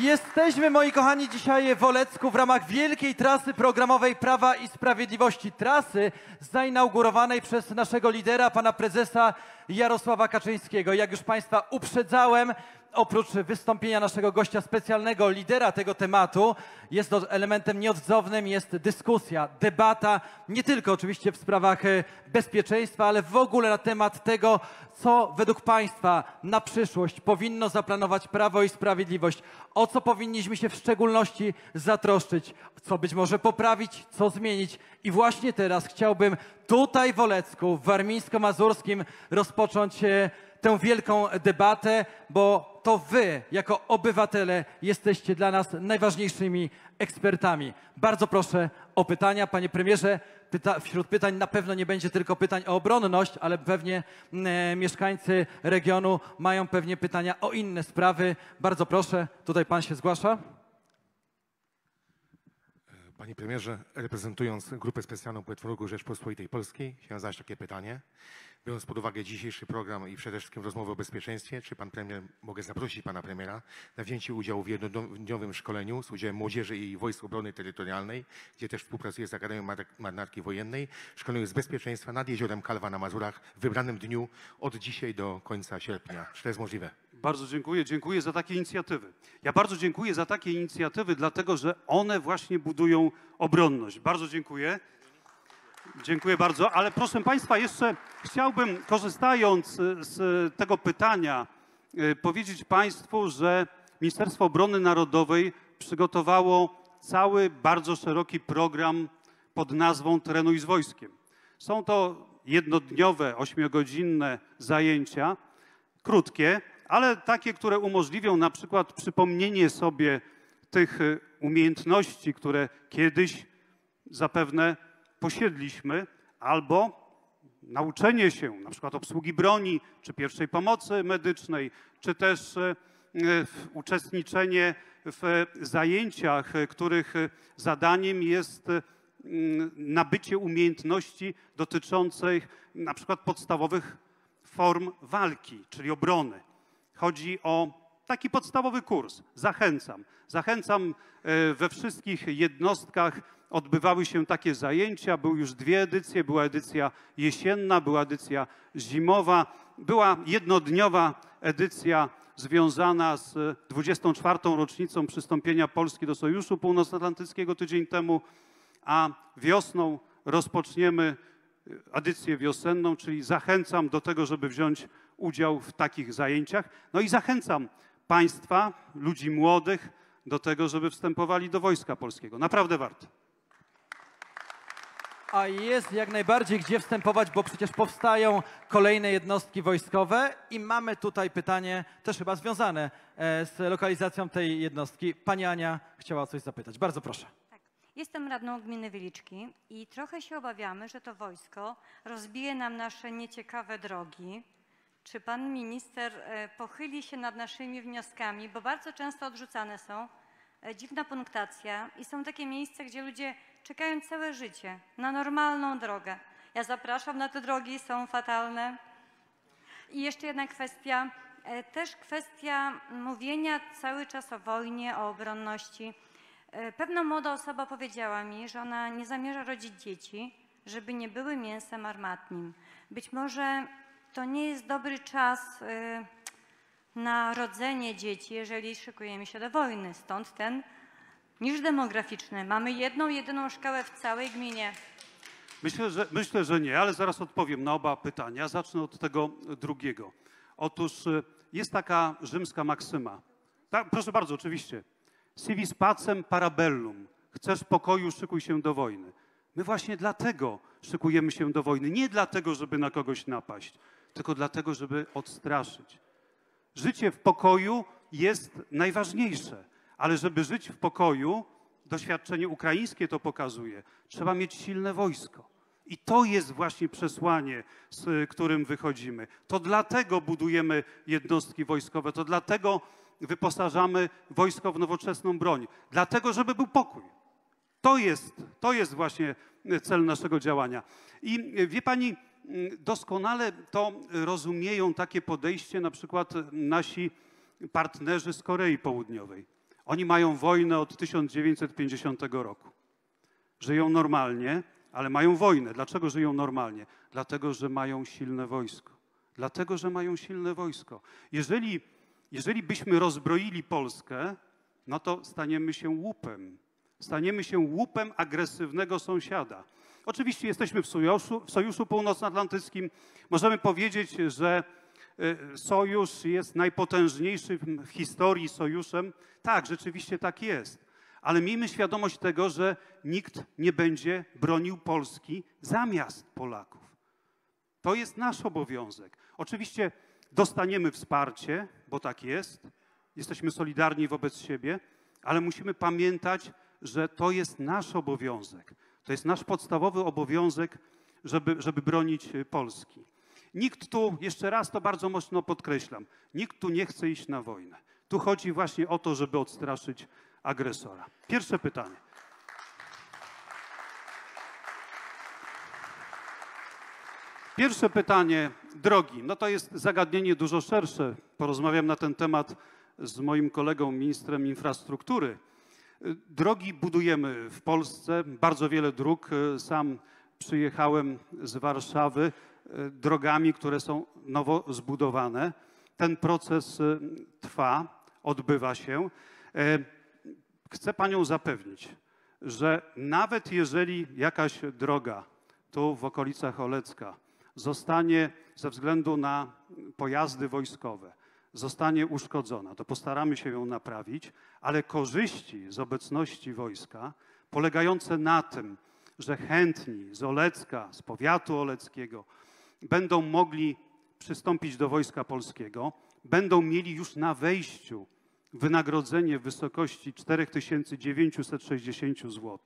Jesteśmy, moi kochani, dzisiaj w Olecku w ramach wielkiej trasy programowej Prawa i Sprawiedliwości. Trasy zainaugurowanej przez naszego lidera, pana prezesa Jarosława Kaczyńskiego. Jak już państwa uprzedzałem, oprócz wystąpienia naszego gościa specjalnego, lidera tego tematu, jest to elementem nieodzownym, jest dyskusja, debata, nie tylko oczywiście w sprawach e, bezpieczeństwa, ale w ogóle na temat tego, co według państwa na przyszłość powinno zaplanować Prawo i Sprawiedliwość, o co powinniśmy się w szczególności zatroszczyć, co być może poprawić, co zmienić. I właśnie teraz chciałbym tutaj w Olecku, w Warmińsko-Mazurskim rozpocząć e, tę wielką debatę, bo to wy, jako obywatele, jesteście dla nas najważniejszymi ekspertami. Bardzo proszę o pytania, panie premierze. Pyta, wśród pytań na pewno nie będzie tylko pytań o obronność, ale pewnie e, mieszkańcy regionu mają pewnie pytania o inne sprawy. Bardzo proszę, tutaj pan się zgłasza. Panie premierze, reprezentując Grupę Specjalną Politworu Rzeczpospolitej Polskiej, chciałem zadać takie pytanie. Biorąc pod uwagę dzisiejszy program i przede wszystkim rozmowę o bezpieczeństwie, czy pan premier, mogę zaprosić pana premiera na wzięcie udziału w jednodniowym szkoleniu z udziałem młodzieży i Wojsk Obrony Terytorialnej, gdzie też współpracuje z Akademią Marynarki Wojennej, szkoleniu z bezpieczeństwa nad jeziorem Kalwa na Mazurach w wybranym dniu od dzisiaj do końca sierpnia. Czy to jest możliwe? Bardzo dziękuję. Dziękuję za takie inicjatywy. Ja bardzo dziękuję za takie inicjatywy, dlatego że one właśnie budują obronność. Bardzo dziękuję. Dziękuję bardzo, ale proszę Państwa, jeszcze chciałbym, korzystając z tego pytania, y, powiedzieć Państwu, że Ministerstwo Obrony Narodowej przygotowało cały bardzo szeroki program pod nazwą Trenuj z wojskiem. Są to jednodniowe, ośmiogodzinne zajęcia, krótkie, ale takie, które umożliwią na przykład przypomnienie sobie tych y, umiejętności, które kiedyś zapewne posiedliśmy, albo nauczenie się na przykład obsługi broni, czy pierwszej pomocy medycznej, czy też e, uczestniczenie w zajęciach, których zadaniem jest nabycie umiejętności dotyczących na przykład podstawowych form walki, czyli obrony. Chodzi o taki podstawowy kurs. Zachęcam. Zachęcam e, we wszystkich jednostkach odbywały się takie zajęcia. Były już dwie edycje. Była edycja jesienna, była edycja zimowa, była jednodniowa edycja związana z 24. rocznicą przystąpienia Polski do Sojuszu Północnoatlantyckiego tydzień temu, a wiosną rozpoczniemy edycję wiosenną, czyli zachęcam do tego, żeby wziąć udział w takich zajęciach. No i zachęcam Państwa, ludzi młodych, do tego, żeby wstępowali do Wojska Polskiego. Naprawdę warto. A jest jak najbardziej gdzie wstępować, bo przecież powstają kolejne jednostki wojskowe i mamy tutaj pytanie też chyba związane e, z lokalizacją tej jednostki. Pani Ania chciała coś zapytać. Bardzo proszę. Tak. Jestem radną gminy Wieliczki i trochę się obawiamy, że to wojsko rozbije nam nasze nieciekawe drogi. Czy pan minister e, pochyli się nad naszymi wnioskami, bo bardzo często odrzucane są, e, dziwna punktacja i są takie miejsca, gdzie ludzie czekają całe życie na normalną drogę. Ja zapraszam na te drogi, są fatalne. I jeszcze jedna kwestia, e, też kwestia mówienia cały czas o wojnie, o obronności. Pewna młoda osoba powiedziała mi, że ona nie zamierza rodzić dzieci, żeby nie były mięsem armatnim. Być może to nie jest dobry czas e, na rodzenie dzieci, jeżeli szykujemy się do wojny. Stąd ten niż demograficzny. Mamy jedną, jedyną szkołę w całej gminie. Myślę że, myślę, że nie, ale zaraz odpowiem na oba pytania. Zacznę od tego drugiego. Otóż y, jest taka rzymska maksyma. Tak, proszę bardzo, oczywiście. Civis pacem parabellum. Chcesz pokoju, szykuj się do wojny. My właśnie dlatego szykujemy się do wojny. Nie dlatego, żeby na kogoś napaść, tylko dlatego, żeby odstraszyć. Życie w pokoju jest najważniejsze. Ale żeby żyć w pokoju, doświadczenie ukraińskie to pokazuje, trzeba mieć silne wojsko. I to jest właśnie przesłanie, z którym wychodzimy. To dlatego budujemy jednostki wojskowe, to dlatego wyposażamy wojsko w nowoczesną broń. Dlatego, żeby był pokój. To jest, to jest właśnie cel naszego działania. I wie pani, doskonale to rozumieją takie podejście na przykład nasi partnerzy z Korei Południowej. Oni mają wojnę od 1950 roku. Żyją normalnie, ale mają wojnę. Dlaczego żyją normalnie? Dlatego, że mają silne wojsko. Dlatego, że mają silne wojsko. Jeżeli, jeżeli byśmy rozbroili Polskę, no to staniemy się łupem. Staniemy się łupem agresywnego sąsiada. Oczywiście jesteśmy w sojuszu, w sojuszu Północnoatlantyckim. Możemy powiedzieć, że y, sojusz jest najpotężniejszym w historii sojuszem. Tak, rzeczywiście tak jest. Ale miejmy świadomość tego, że nikt nie będzie bronił Polski zamiast Polaków. To jest nasz obowiązek. Oczywiście dostaniemy wsparcie, bo tak jest. Jesteśmy solidarni wobec siebie, ale musimy pamiętać, że to jest nasz obowiązek. To jest nasz podstawowy obowiązek, żeby, żeby bronić y, Polski. Nikt tu, jeszcze raz to bardzo mocno podkreślam, nikt tu nie chce iść na wojnę. Tu chodzi właśnie o to, żeby odstraszyć agresora. Pierwsze pytanie. Pierwsze pytanie, drogi. No to jest zagadnienie dużo szersze. Porozmawiam na ten temat z moim kolegą, ministrem infrastruktury. Drogi budujemy w Polsce, bardzo wiele dróg. Sam przyjechałem z Warszawy e, drogami, które są nowo zbudowane. Ten proces e, trwa, odbywa się. E, Chcę Panią zapewnić, że nawet jeżeli jakaś droga tu w okolicach Olecka zostanie ze względu na pojazdy wojskowe, zostanie uszkodzona, to postaramy się ją naprawić, ale korzyści z obecności wojska polegające na tym, że chętni z Olecka, z powiatu oleckiego będą mogli przystąpić do Wojska Polskiego, będą mieli już na wejściu wynagrodzenie w wysokości 4960 zł,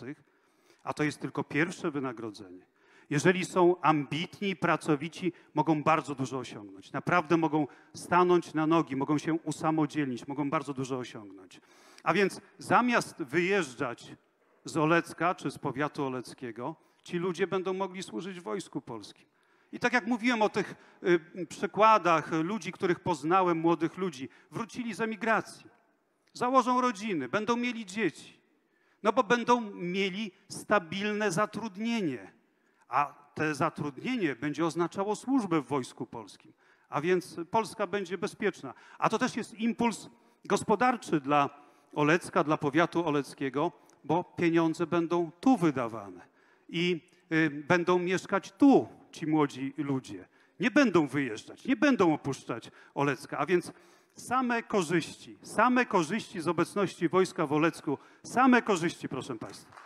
a to jest tylko pierwsze wynagrodzenie. Jeżeli są ambitni, pracowici, mogą bardzo dużo osiągnąć. Naprawdę mogą stanąć na nogi, mogą się usamodzielnić, mogą bardzo dużo osiągnąć. A więc zamiast wyjeżdżać z Olecka czy z powiatu oleckiego, ci ludzie będą mogli służyć w Wojsku Polskim. I tak jak mówiłem o tych y, przykładach ludzi, których poznałem, młodych ludzi, wrócili z emigracji, założą rodziny, będą mieli dzieci, no bo będą mieli stabilne zatrudnienie, a te zatrudnienie będzie oznaczało służbę w Wojsku Polskim, a więc Polska będzie bezpieczna. A to też jest impuls gospodarczy dla Olecka, dla powiatu oleckiego, bo pieniądze będą tu wydawane i y, będą mieszkać tu ci młodzi ludzie. Nie będą wyjeżdżać, nie będą opuszczać Olecka, a więc same korzyści, same korzyści z obecności wojska w Olecku, same korzyści, proszę Państwa.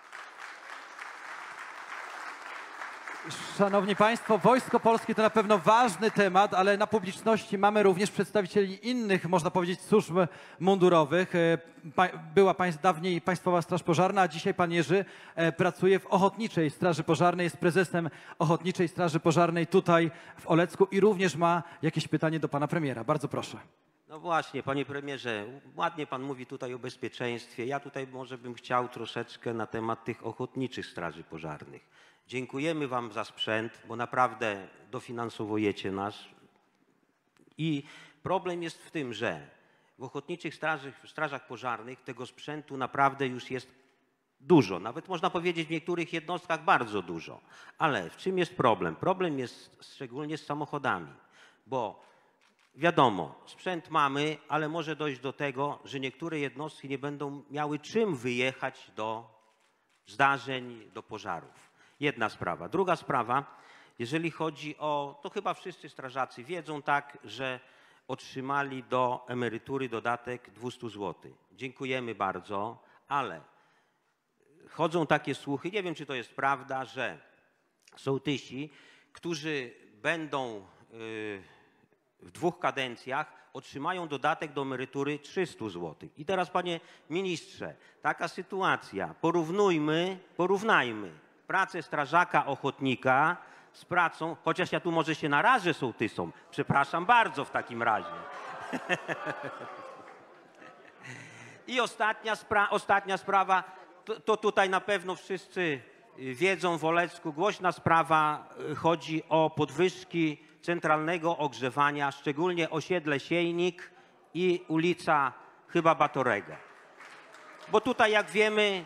Szanowni Państwo, Wojsko Polskie to na pewno ważny temat, ale na publiczności mamy również przedstawicieli innych, można powiedzieć, służb mundurowych. E, Była pań, dawniej Państwowa Straż Pożarna, a dzisiaj pan Jerzy e, pracuje w Ochotniczej Straży Pożarnej, jest prezesem Ochotniczej Straży Pożarnej tutaj w Olecku i również ma jakieś pytanie do pana premiera. Bardzo proszę. No właśnie, panie premierze, ładnie pan mówi tutaj o bezpieczeństwie. Ja tutaj może bym chciał troszeczkę na temat tych ochotniczych straży pożarnych. Dziękujemy wam za sprzęt, bo naprawdę dofinansowujecie nas. I problem jest w tym, że w ochotniczych straży, strażach pożarnych tego sprzętu naprawdę już jest dużo. Nawet można powiedzieć w niektórych jednostkach bardzo dużo. Ale w czym jest problem? Problem jest szczególnie z samochodami, bo Wiadomo, sprzęt mamy, ale może dojść do tego, że niektóre jednostki nie będą miały czym wyjechać do zdarzeń, do pożarów. Jedna sprawa. Druga sprawa, jeżeli chodzi o, to chyba wszyscy strażacy wiedzą tak, że otrzymali do emerytury dodatek 200 zł. Dziękujemy bardzo, ale chodzą takie słuchy, nie wiem czy to jest prawda, że sołtysi, którzy będą y, w dwóch kadencjach, otrzymają dodatek do emerytury 300 zł. I teraz, panie ministrze, taka sytuacja. Porównujmy, porównajmy pracę strażaka ochotnika z pracą, chociaż ja tu może się narażę sołtysom. Przepraszam bardzo w takim razie. I ostatnia, spra- ostatnia sprawa, to, to tutaj na pewno wszyscy y, wiedzą w Olecku, głośna sprawa, y, chodzi o podwyżki centralnego ogrzewania, szczególnie osiedle Siejnik i ulica chyba Batorego. bo tutaj jak wiemy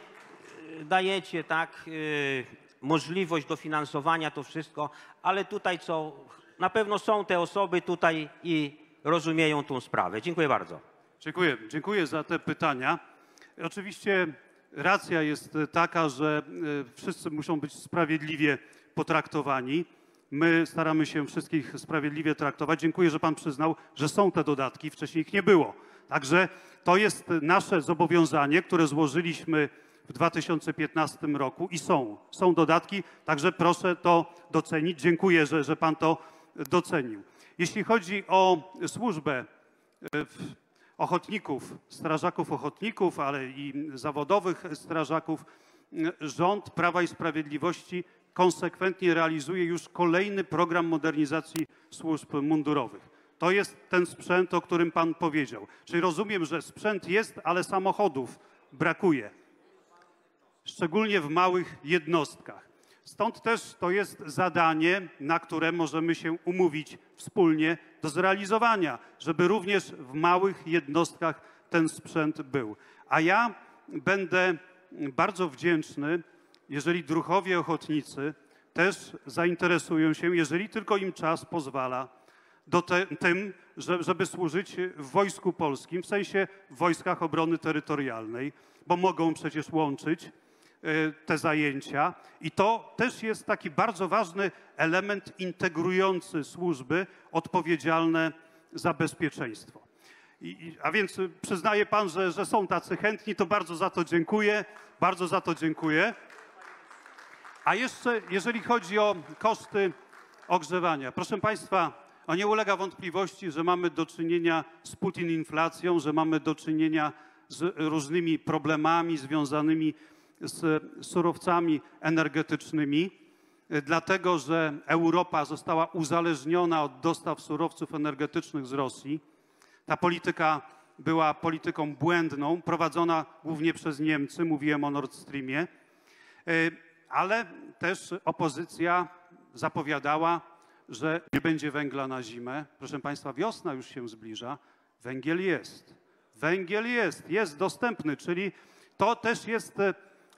y, dajecie tak y, możliwość dofinansowania to wszystko, ale tutaj co, na pewno są te osoby tutaj i rozumieją tą sprawę. Dziękuję bardzo. Dziękuję. Dziękuję za te pytania. Oczywiście racja jest taka, że e, wszyscy muszą być sprawiedliwie potraktowani. My staramy się wszystkich sprawiedliwie traktować. Dziękuję, że Pan przyznał, że są te dodatki, wcześniej ich nie było. Także to jest nasze zobowiązanie, które złożyliśmy w 2015 roku i są. Są dodatki, także proszę to docenić. Dziękuję, że, że Pan to docenił. Jeśli chodzi o służbę e, ochotników, strażaków ochotników, ale i zawodowych strażaków, rząd Prawa i Sprawiedliwości konsekwentnie realizuje już kolejny program modernizacji służb mundurowych. To jest ten sprzęt, o którym Pan powiedział. Czyli rozumiem, że sprzęt jest, ale samochodów brakuje szczególnie w małych jednostkach. Stąd też to jest zadanie, na które możemy się umówić wspólnie do zrealizowania, żeby również w małych jednostkach ten sprzęt był. A ja będę bardzo wdzięczny, jeżeli druhowie ochotnicy też zainteresują się, jeżeli tylko im czas pozwala, do te, tym, że, żeby służyć w Wojsku Polskim, w sensie w Wojskach Obrony Terytorialnej, bo mogą przecież łączyć e, te zajęcia. I to też jest taki bardzo ważny element integrujący służby odpowiedzialne za bezpieczeństwo. I, a więc przyznaje Pan, że, że są tacy chętni, to bardzo za to dziękuję. Bardzo za to dziękuję. A jeszcze, jeżeli chodzi o koszty ogrzewania, proszę Państwa, o nie ulega wątpliwości, że mamy do czynienia z Putin inflacją, że mamy do czynienia z różnymi problemami związanymi z surowcami energetycznymi, dlatego że Europa została uzależniona od dostaw surowców energetycznych z Rosji. Ta polityka była polityką błędną, prowadzona głównie przez Niemcy, mówiłem o Nord Streamie. Ale też opozycja zapowiadała, że nie będzie węgla na zimę. Proszę Państwa, wiosna już się zbliża, węgiel jest. Węgiel jest, jest dostępny, czyli to też jest,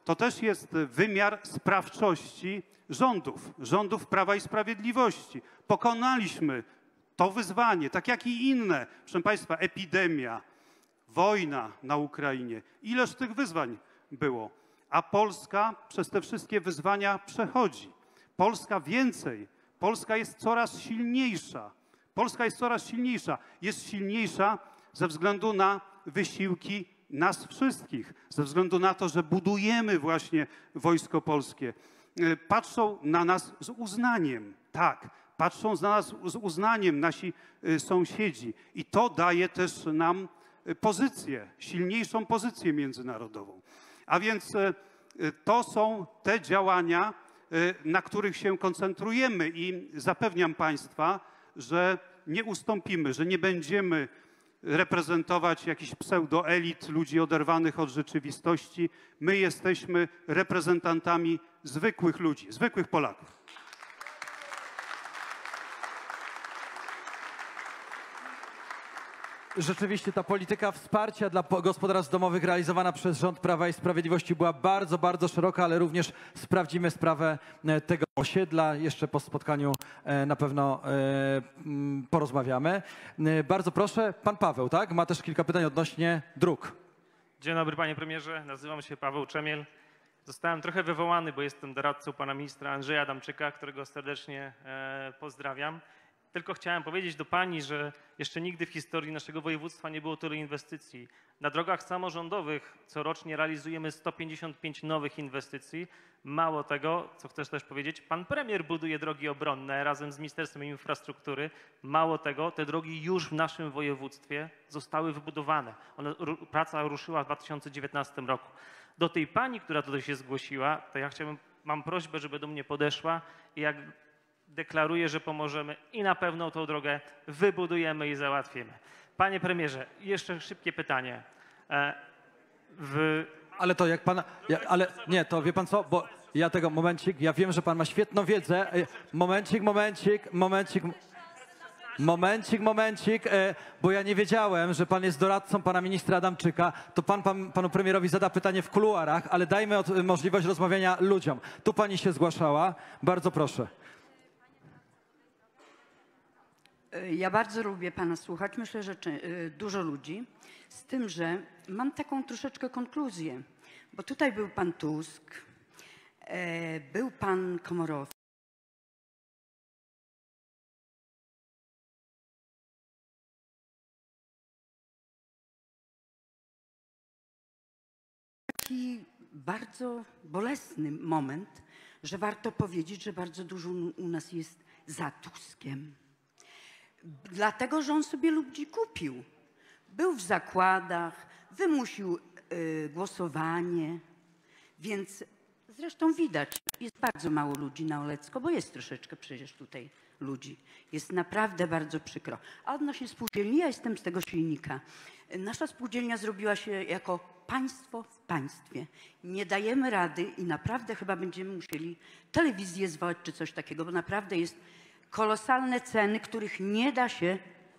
to też jest wymiar sprawczości rządów, rządów Prawa i Sprawiedliwości. Pokonaliśmy to wyzwanie, tak jak i inne. Proszę Państwa, epidemia, wojna na Ukrainie. Ileż tych wyzwań było? A Polska przez te wszystkie wyzwania przechodzi. Polska więcej. Polska jest coraz silniejsza. Polska jest coraz silniejsza. Jest silniejsza ze względu na wysiłki nas wszystkich, ze względu na to, że budujemy właśnie Wojsko Polskie. Y, Patrzą na nas z uznaniem. Tak, patrzą na nas z uznaniem nasi y, sąsiedzi. I to daje też nam y, pozycję, silniejszą pozycję międzynarodową. A więc e, e, to są te działania, e, na których się koncentrujemy i zapewniam Państwa, że nie ustąpimy, że nie będziemy reprezentować jakichś pseudoelit, ludzi oderwanych od rzeczywistości. My jesteśmy reprezentantami zwykłych ludzi, zwykłych Polaków. Rzeczywiście ta polityka wsparcia dla po- gospodarstw domowych realizowana przez rząd Prawa i Sprawiedliwości była bardzo, bardzo szeroka, ale również sprawdzimy sprawę e, tego osiedla. Jeszcze po spotkaniu e, na pewno e, porozmawiamy. Bardzo proszę, pan Paweł, tak? Ma też kilka pytań odnośnie dróg. Dzień dobry panie premierze, nazywam się Paweł Czemiel. Zostałem trochę wywołany, bo jestem doradcą pana ministra Andrzeja Adamczyka, którego serdecznie pozdrawiam. Tylko chciałem powiedzieć do pani, że jeszcze nigdy w historii naszego województwa nie było tyle inwestycji. Na drogach samorządowych corocznie realizujemy 155 nowych inwestycji. Mało tego, co chcę też powiedzieć, pan premier buduje drogi obronne razem z Ministerstwem Infrastruktury. Mało tego, te drogi już w naszym województwie zostały wybudowane. One, praca ruszyła w 2019 roku. Do tej pani, która tutaj się zgłosiła, to ja chciałbym, mam prośbę, żeby do mnie podeszła i jak deklaruję, że pomożemy i na pewno tą drogę wybudujemy i załatwimy. Panie premierze, jeszcze szybkie pytanie. E, W Ale to jak pana. Ja, ale nie, to wie pan co? Bo ja tego momencik, ja wiem, że pan ma świetną wiedzę. E, Momencik, momencik, momencik. Momencik, momencik, e, bo ja nie wiedziałem, że pan jest doradcą pana ministra Adamczyka. To pan, pan panu premierowi zada pytanie w kuluarach, ale dajmy możliwość rozmawiania ludziom. Tu pani się zgłaszała. Bardzo proszę. E, Ja bardzo lubię Pana słuchać. Myślę, że y, dużo ludzi. Z tym, że mam taką troszeczkę konkluzję, bo tutaj był Pan Tusk, e, był Pan Komorowski. Taki bardzo bolesny moment, że warto powiedzieć, że bardzo dużo u nas jest za Tuskiem. Dlatego, że on sobie ludzi kupił. Był w zakładach, wymusił y, głosowanie, więc zresztą widać, jest bardzo mało ludzi na Olecko, bo jest troszeczkę przecież tutaj ludzi. Jest naprawdę bardzo przykro. A odnośnie spółdzielni, ja jestem z tego silnika. Nasza spółdzielnia zrobiła się jako państwo w państwie. Nie dajemy rady i naprawdę chyba będziemy musieli telewizję zwołać czy coś takiego, bo naprawdę jest kolosalne ceny, których nie da się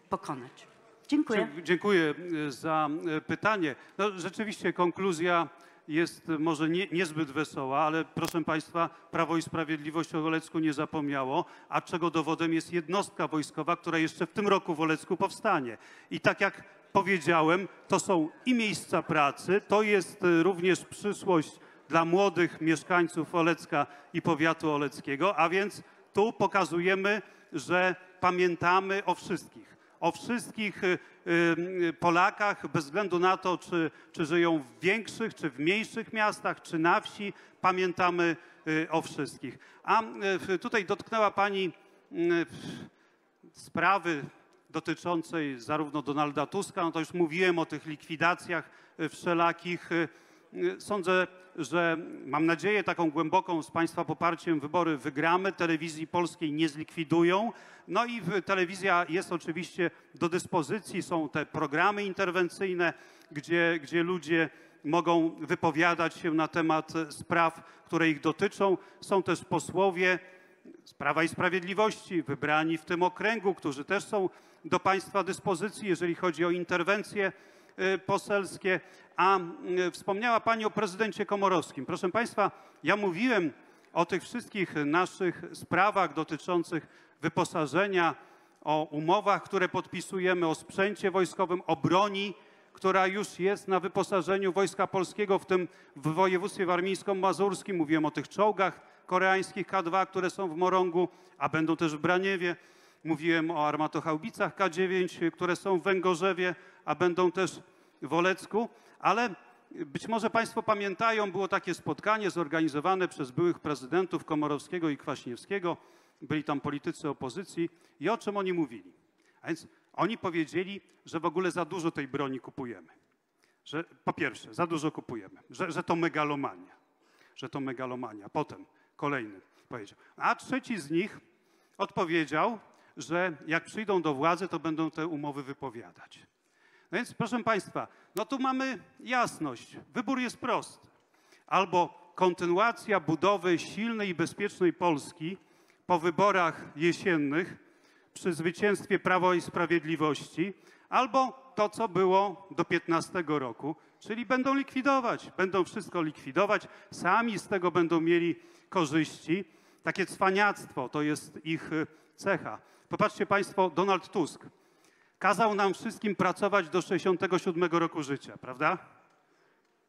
pokonać. Dziękuję. Dziękuję y, za y, pytanie. No, rzeczywiście konkluzja jest może nie, niezbyt wesoła, ale proszę Państwa, Prawo i Sprawiedliwość o Olecku nie zapomniało, a czego dowodem jest jednostka wojskowa, która jeszcze w tym roku w Olecku powstanie. I tak jak powiedziałem, to są i miejsca pracy, to jest y, również przyszłość dla młodych mieszkańców Olecka i powiatu oleckiego, a więc tu pokazujemy, że pamiętamy o wszystkich o wszystkich y, y, Polakach, bez względu na to, czy, czy żyją w większych, czy w mniejszych miastach, czy na wsi, pamiętamy y, o wszystkich. A tutaj dotknęła Pani sprawy dotyczącej zarówno Donalda Tuska, no to już mówiłem o tych likwidacjach wszelakich. Y, y, Sądzę, że mam nadzieję taką głęboką z Państwa poparciem wybory wygramy, telewizji polskiej nie zlikwidują. No i telewizja jest oczywiście do dyspozycji, są te programy interwencyjne, gdzie, gdzie ludzie mogą wypowiadać się na temat e, spraw, które ich dotyczą. Są też posłowie, z Prawa i Sprawiedliwości, wybrani w tym okręgu, którzy też są do Państwa dyspozycji, jeżeli chodzi o interwencje y, poselskie. A y, wspomniała Pani o prezydencie Komorowskim. Proszę Państwa, ja mówiłem o tych wszystkich naszych sprawach dotyczących wyposażenia, o umowach, które podpisujemy, o sprzęcie wojskowym, o broni, która już jest na wyposażeniu Wojska Polskiego, w tym w województwie warmińsko-mazurskim. Mówiłem o tych czołgach koreańskich K2, które są w Morągu, a będą też w Braniewie. Mówiłem o armatochaubicach K9, które są w Węgorzewie, a będą też w Olecku. Ale być może Państwo pamiętają, było takie spotkanie zorganizowane przez byłych prezydentów Komorowskiego i Kwaśniewskiego. Byli tam politycy opozycji. I o czym oni mówili? A więc oni powiedzieli, że w ogóle za dużo tej broni kupujemy. Że po pierwsze, za dużo kupujemy, że, że to megalomania, że to megalomania. Potem kolejny powiedział. A trzeci z nich odpowiedział, że jak przyjdą do władzy, to będą te umowy wypowiadać. No więc proszę Państwa, no tu mamy jasność. Wybór jest prosty. Albo kontynuacja budowy silnej i bezpiecznej Polski po wyborach jesiennych przy zwycięstwie Prawa i Sprawiedliwości, albo to, co było do 15 roku, czyli będą likwidować, będą wszystko likwidować, sami z tego będą mieli korzyści. Takie cwaniactwo to jest ich y, cecha. Popatrzcie Państwo, Donald Tusk kazał nam wszystkim pracować do 67 roku życia, prawda?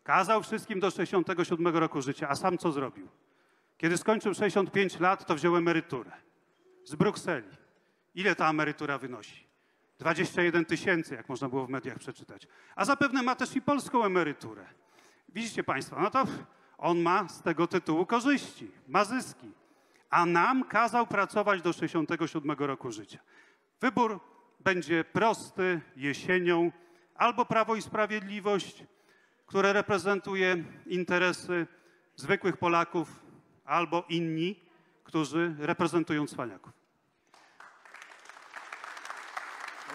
Kazał wszystkim do 67 roku życia, a sam co zrobił? Kiedy skończył 65 lat, to wziął emeryturę z Brukseli. Ile ta emerytura wynosi? 21 tysięcy, jak można było w mediach przeczytać. A zapewne ma też i polską emeryturę. Widzicie Państwo, no to on ma z tego tytułu korzyści, ma zyski. A nam kazał pracować do 67 roku życia. Wybór będzie prosty jesienią albo Prawo i Sprawiedliwość, które reprezentuje interesy zwykłych Polaków, albo inni, którzy reprezentują cwaniaków.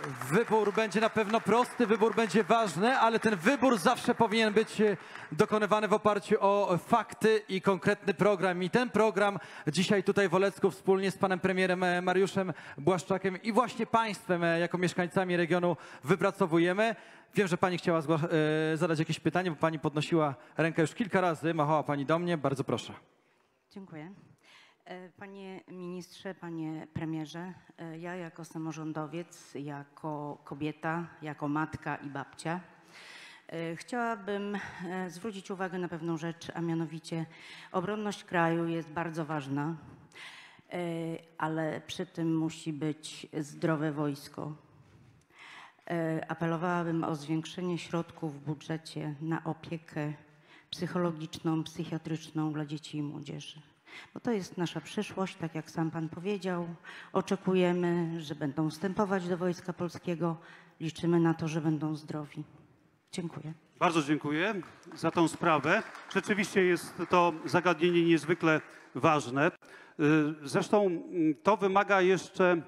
Wybór będzie na pewno prosty, wybór będzie ważny, ale ten wybór zawsze powinien być e, dokonywany w oparciu o fakty i konkretny program. I ten program dzisiaj tutaj w Olecku wspólnie z panem premierem e, Mariuszem Błaszczakiem i właśnie państwem e, jako mieszkańcami regionu wypracowujemy. Wiem, że pani chciała zadać jakieś pytanie, bo pani podnosiła rękę już kilka razy, machała pani do mnie. Bardzo proszę. Dziękuję. E, Panie ministrze, panie premierze, e, ja jako samorządowiec, jako kobieta, jako matka i babcia e, chciałabym zwrócić uwagę na pewną rzecz, a mianowicie obronność kraju jest bardzo ważna, ale przy tym musi być zdrowe wojsko. Apelowałabym o zwiększenie środków w budżecie na opiekę psychologiczną, psychiatryczną dla dzieci i młodzieży. Bo to jest nasza przyszłość, tak jak sam Pan powiedział. Oczekujemy, że będą wstępować do Wojska Polskiego. Liczymy na to, że będą zdrowi. Dziękuję. Bardzo dziękuję za tą sprawę. Rzeczywiście jest to zagadnienie niezwykle ważne. Y, Zresztą mm, to wymaga jeszcze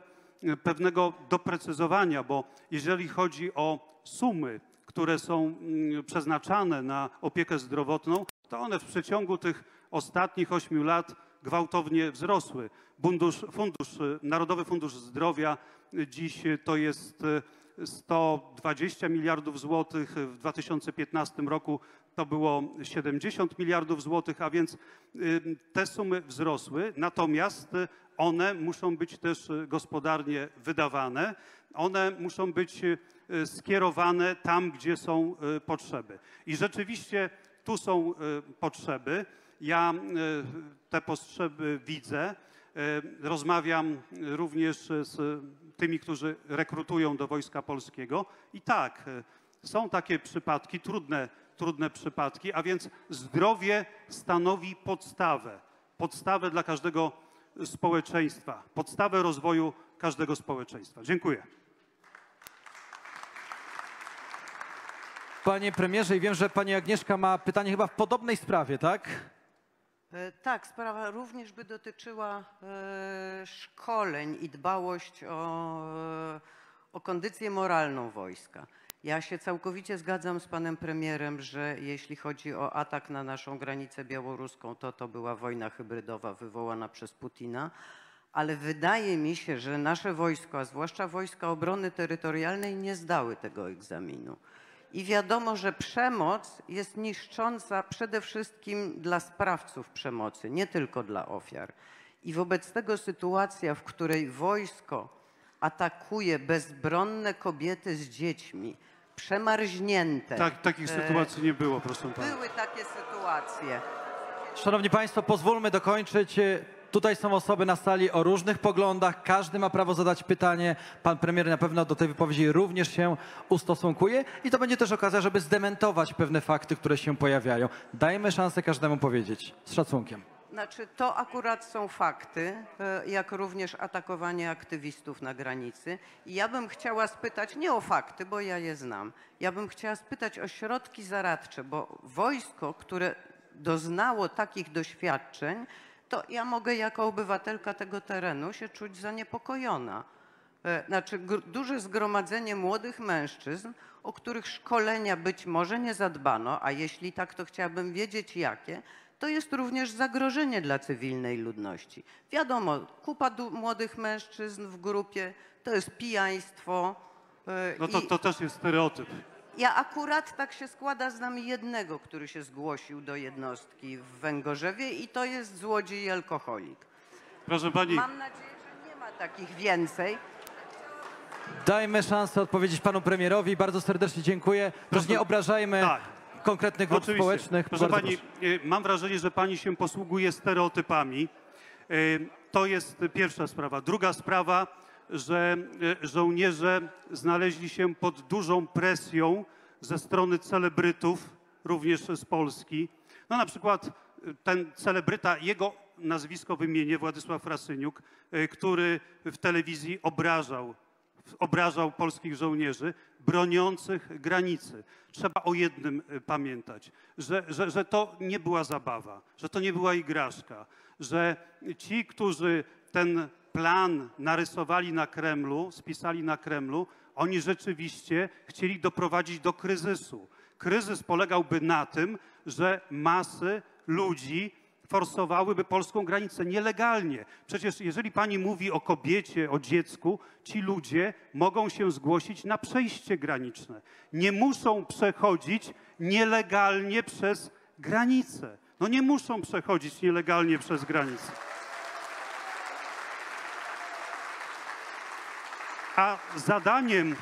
y, pewnego doprecyzowania, bo jeżeli chodzi o sumy, które są mm, przeznaczane na opiekę zdrowotną, to one w przeciągu tych ostatnich ośmiu lat gwałtownie wzrosły. Fundusz, fundusz, Narodowy Fundusz Zdrowia dziś to jest y, 120 miliardów złotych, w 2015 roku to było 70 miliardów złotych, a więc y, te sumy wzrosły, natomiast y, one muszą być też gospodarnie wydawane, one muszą być skierowane tam, gdzie są potrzeby. I rzeczywiście tu są potrzeby. Ja y, te potrzeby widzę. Y, Rozmawiam również z tymi, którzy rekrutują do Wojska Polskiego. I tak, y, są takie przypadki, trudne, trudne przypadki, a więc zdrowie stanowi podstawę. Podstawę dla każdego społeczeństwa, podstawę rozwoju każdego społeczeństwa. Dziękuję. Panie premierze, i wiem, że pani Agnieszka ma pytanie chyba w podobnej sprawie, tak? E, Tak, sprawa również by dotyczyła e, szkoleń i dbałość o, o kondycję moralną wojska. Ja się całkowicie zgadzam z panem premierem, że jeśli chodzi o atak na naszą granicę białoruską, to to była wojna hybrydowa wywołana przez Putina, ale wydaje mi się, że nasze wojsko, a zwłaszcza wojska obrony terytorialnej, nie zdały tego egzaminu. I wiadomo, że przemoc jest niszcząca przede wszystkim dla sprawców przemocy, nie tylko dla ofiar. I wobec tego sytuacja, w której wojsko atakuje bezbronne kobiety z dziećmi, przemarznięte. Tak, takich e, sytuacji nie było, proszę pana. Były takie sytuacje. Szanowni Państwo, pozwólmy dokończyć. Tutaj są osoby na sali o różnych poglądach. Każdy ma prawo zadać pytanie. Pan premier na pewno do tej wypowiedzi również się ustosunkuje i to będzie też okazja, żeby zdementować pewne fakty, które się pojawiają. Dajmy szansę każdemu powiedzieć z szacunkiem. Znaczy, to akurat są fakty, e, jak również atakowanie aktywistów na granicy. I ja bym chciała spytać, nie o fakty, bo ja je znam, ja bym chciała spytać o środki zaradcze, bo wojsko, które doznało takich doświadczeń, to ja mogę jako obywatelka tego terenu się czuć zaniepokojona. E, Znaczy, duże zgromadzenie młodych mężczyzn, o których szkolenia być może nie zadbano, a jeśli tak, to chciałabym wiedzieć jakie, to jest również zagrożenie dla cywilnej ludności. Wiadomo, kupa młodych mężczyzn w grupie to jest pijaństwo. e, No to, i to też jest stereotyp. Ja akurat tak się składa, znam jednego, który się zgłosił do jednostki w Węgorzewie i to jest złodziej i alkoholik. Proszę pani, Mam nadzieję, że nie ma takich więcej. Dajmy szansę odpowiedzieć panu premierowi. Bardzo serdecznie dziękuję. Proszę nie obrażajmy tak. konkretnych grup Oczywiście. społecznych. Proszę Bardzo pani, proszę. y, mam wrażenie, że pani się posługuje stereotypami. Y, To jest pierwsza sprawa. Druga sprawa, że y, żołnierze znaleźli się pod dużą presją ze strony celebrytów, również z Polski. No na przykład y, ten celebryta, jego nazwisko wymienię, Władysław Frasyniuk, y, który w telewizji obrażał obrażał polskich żołnierzy broniących granicy. Trzeba o jednym pamiętać, że, że, że to nie była zabawa, że to nie była igraszka, że ci, którzy ten plan narysowali na Kremlu, spisali na Kremlu, Oni rzeczywiście chcieli doprowadzić do kryzysu. Kryzys polegałby na tym, że masy ludzi forsowałyby polską granicę nielegalnie. Przecież jeżeli pani mówi o kobiecie, o dziecku, ci ludzie mogą się zgłosić na przejście graniczne. Nie muszą przechodzić nielegalnie przez granicę. No nie muszą przechodzić nielegalnie przez granicę. A zadaniem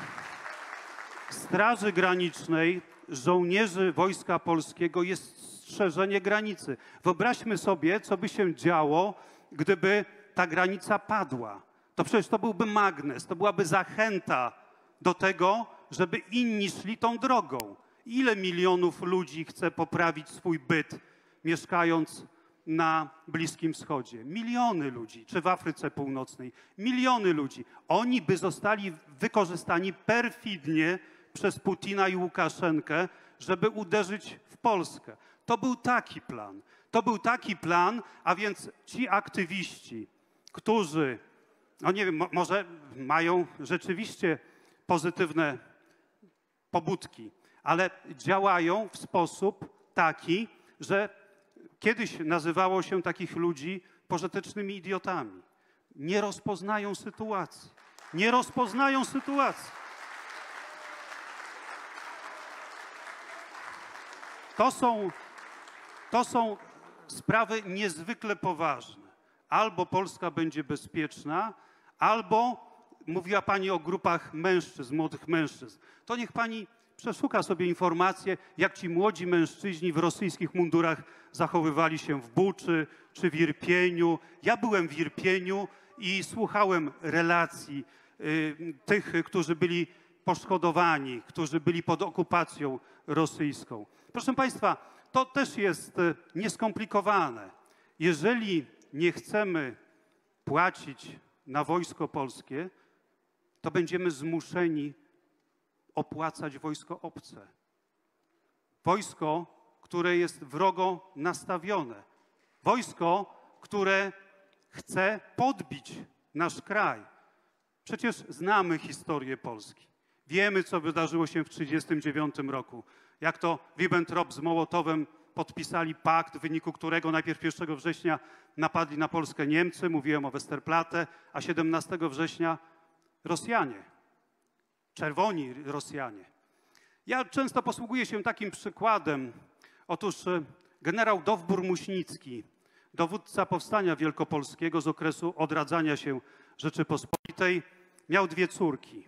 Straży Granicznej, żołnierzy Wojska Polskiego jest strzeżenie granicy. Wyobraźmy sobie, co by się działo, gdyby ta granica padła. To przecież to byłby magnes, to byłaby zachęta do tego, żeby inni szli tą drogą. Ile milionów ludzi chce poprawić swój byt, mieszkając na Bliskim Wschodzie? Miliony ludzi, czy w Afryce Północnej? Miliony ludzi. Oni by zostali wykorzystani perfidnie przez Putina i Łukaszenkę, żeby uderzyć w Polskę. To był taki plan. To był taki plan, a więc ci aktywiści, którzy, no nie wiem, mo- może mają rzeczywiście pozytywne pobudki, ale działają w sposób taki, że kiedyś nazywało się takich ludzi pożytecznymi idiotami. Nie rozpoznają sytuacji. Nie rozpoznają sytuacji. To są, to są sprawy niezwykle poważne. Albo Polska będzie bezpieczna, albo mówiła Pani o grupach mężczyzn, młodych mężczyzn. To niech Pani przeszuka sobie informacje, jak ci młodzi mężczyźni w rosyjskich mundurach zachowywali się w Buczy czy w Irpieniu. Ja byłem w Irpieniu i słuchałem relacji y, tych, którzy byli poszkodowani, którzy byli pod okupacją rosyjską. Proszę Państwa, to też jest e, nieskomplikowane. Jeżeli nie chcemy płacić na wojsko polskie, to będziemy zmuszeni opłacać wojsko obce. Wojsko, które jest wrogo nastawione. Wojsko, które chce podbić nasz kraj. Przecież znamy historię Polski. Wiemy, co wydarzyło się w 1939 roku. Jak to Ribbentrop z Mołotowem podpisali pakt, w wyniku którego najpierw 1 września napadli na Polskę Niemcy, mówiłem o Westerplatte, a 17 września Rosjanie, czerwoni Rosjanie. Ja często posługuję się takim przykładem. Otóż e, generał Dowbór Muśnicki, dowódca powstania wielkopolskiego z okresu odradzania się Rzeczypospolitej, miał dwie córki.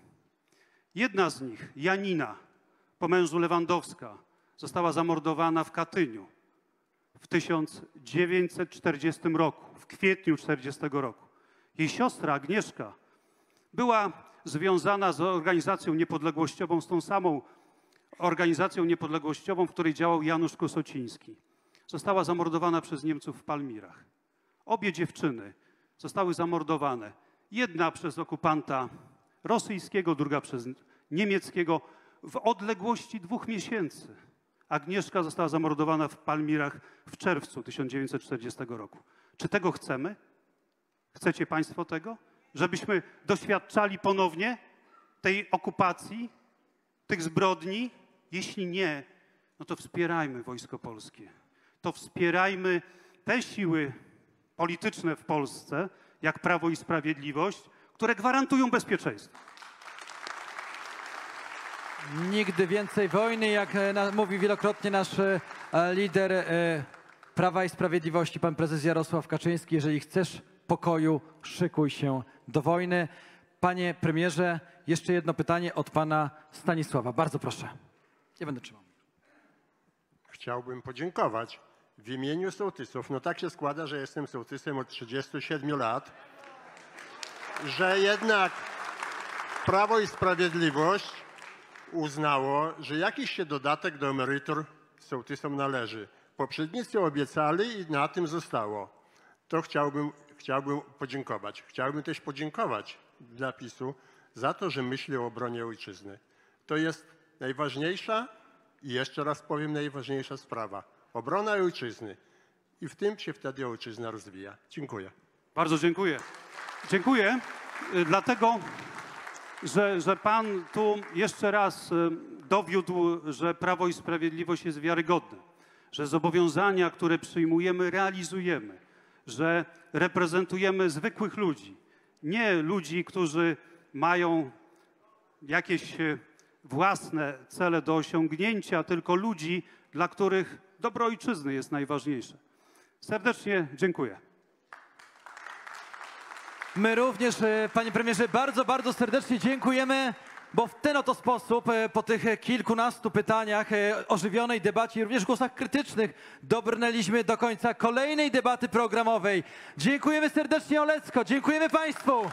Jedna z nich, Janina, po mężu Lewandowska, została zamordowana w Katyniu w 1940 roku, w kwietniu 40 roku. Jej siostra Agnieszka była związana z organizacją niepodległościową, z tą samą organizacją niepodległościową, w której działał Janusz Kosociński. Została zamordowana przez Niemców w Palmirach. Obie dziewczyny zostały zamordowane. Jedna przez okupanta rosyjskiego, druga przez niemieckiego w odległości dwóch miesięcy. Agnieszka została zamordowana w Palmirach w czerwcu 1940 roku. Czy tego chcemy? Chcecie Państwo tego? Żebyśmy doświadczali ponownie tej okupacji, tych zbrodni? Jeśli nie, no to wspierajmy Wojsko Polskie. To wspierajmy te siły polityczne w Polsce, jak Prawo i Sprawiedliwość, które gwarantują bezpieczeństwo. Nigdy więcej wojny, jak e, mówi wielokrotnie nasz e, lider e, Prawa i Sprawiedliwości, pan prezes Jarosław Kaczyński. Jeżeli chcesz pokoju, szykuj się do wojny. Panie premierze, jeszcze jedno pytanie od pana Stanisława. Bardzo proszę. Ja będę trzymał. Chciałbym podziękować w imieniu sołtysów. No tak się składa, że jestem sołtysem od 37 lat, że jednak Prawo i Sprawiedliwość uznało, że jakiś się dodatek do emerytur sołtysom należy. Poprzednicy obiecali i na tym zostało. To chciałbym, chciałbym podziękować. Chciałbym też podziękować dla PiSu za to, że myśli o obronie ojczyzny. To jest najważniejsza i jeszcze raz powiem najważniejsza sprawa. Obrona ojczyzny. I w tym się wtedy ojczyzna rozwija. Dziękuję. Bardzo dziękuję. Dziękuję. Y, Dlatego że, że pan tu jeszcze raz e, dowiódł, że Prawo i Sprawiedliwość jest wiarygodne, że zobowiązania, które przyjmujemy, realizujemy, że reprezentujemy zwykłych ludzi, nie ludzi, którzy mają jakieś e, własne cele do osiągnięcia, tylko ludzi, dla których dobro ojczyzny jest najważniejsze. Serdecznie dziękuję. My również, e, panie premierze, bardzo, bardzo serdecznie dziękujemy, bo w ten oto sposób, e, po tych e, kilkunastu pytaniach, e, ożywionej debacie i również głosach krytycznych, dobrnęliśmy do końca kolejnej debaty programowej. Dziękujemy serdecznie Olecko, dziękujemy państwu.